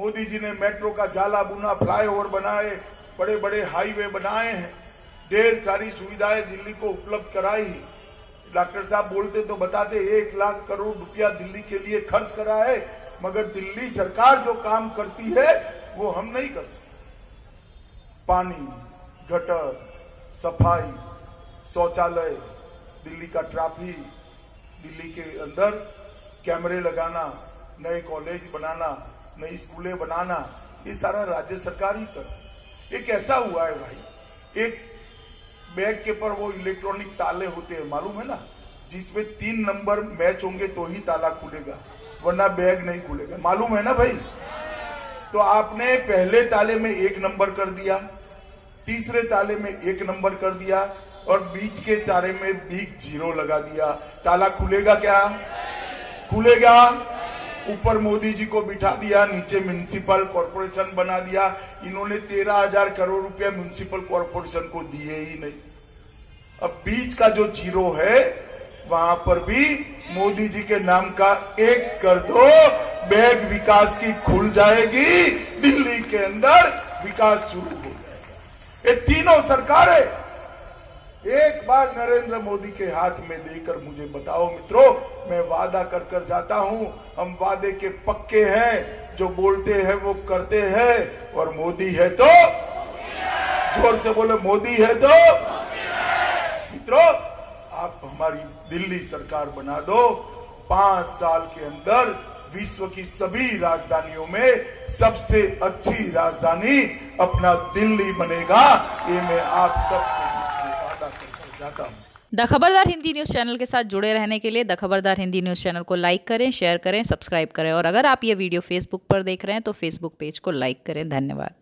मोदी जी ने मेट्रो का जाला बुना, फ्लाईओवर बनाए बड़े बड़े हाईवे बनाए हैं। ढेर सारी सुविधाएँ दिल्ली को उपलब्ध कराई डॉक्टर साहब बोलते तो बताते, एक लाख करोड़ रुपया दिल्ली के लिए खर्च करा है, मगर दिल्ली सरकार जो काम करती है, वो हम नहीं कर सकते। पानी, गटर, सफ़ाई, शौचालय, दिल्ली का ट्रैफ़िक, दिल्ली के अंदर कैमरे लगाना, नए कॉलेज बनाना नई स्कूलें बनाना, ये सारा राज्य सरकार ही कर। एक ऐसा हुआ है भाई। एक बैग के पर वो इलेक्ट्रॉनिक ताले होते हैं, मालूम है ना? जिसमें तीन नंबर मैच होंगे तो ही ताला खुलेगा, वरना बैग नहीं खुलेगा। मालूम है ना भाई? तो आपने पहले ताले में एक नंबर कर दिया, तीसरे ताले में एक नंबर कर दिया, और बीच के तारे में बीच ज़ीरो लगा दिया। ताला खुलेगा क्या? खुलेगा। ऊपर मोदी जी को बिठा दिया, नीचे म्यूनिसिपल कॉरपोरेशन बना दिया। इन्होंने तेरह हज़ार करोड़ रुपया म्यूनिसिपल कॉरपोरेशन को दिए ही नहीं। अब बीच का जो ज़ीरो है, वहाँ पर भी मोदी जी के नाम का एक कर दो, बैग विकास की खुल जाएगी, दिल्ली के अंदर विकास शुरू हो जाएगा। ये तीनों सरकारें एक बार नरेंद्र मोदी के हाथ में देकर मुझे बताओ मित्रों, मैं वादा कर कर जाता हूँ। हम वादे के पक्के हैं, जो बोलते हैं वो करते हैं। और मोदी है तो? ज़ोर से बोले, मोदी है तो? मित्रों, आप हमारी दिल्ली सरकार बना दो। पाँच साल के अंदर विश्व की सभी राजधानियों में सबसे अच्छी राजधानी अपना दिल्ली बनेगा। ये मैं आप सबको the Khabardar Hindi news channel के साथ जुड़े रहने के लिए the Khabardar Hindi news channel को लाइक करें, शेयर करें, सब्सक्राइब करें। और अगर आप ये वीडियो फेसबुक पर देख रहे हैं तो फेसबुक पेज को लाइक करें। धन्यवाद।